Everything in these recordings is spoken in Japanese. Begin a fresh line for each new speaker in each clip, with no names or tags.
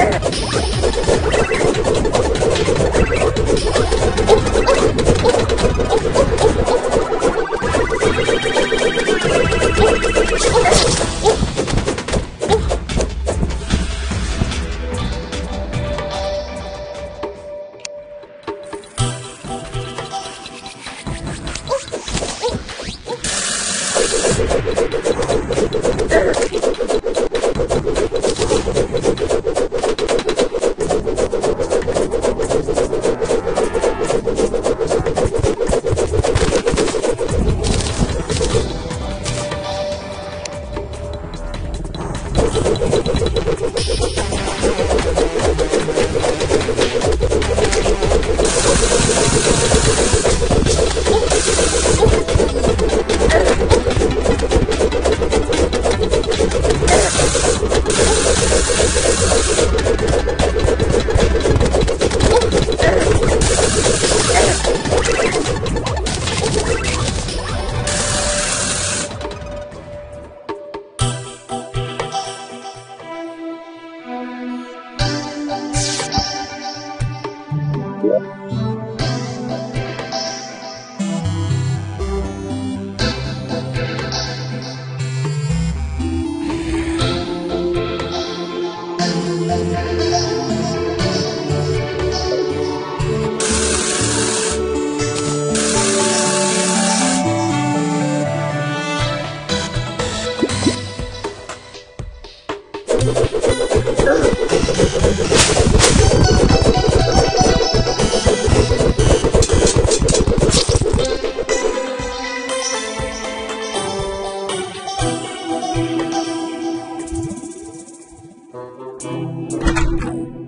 Oh, 같고요. 음. Thank you.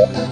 Oh!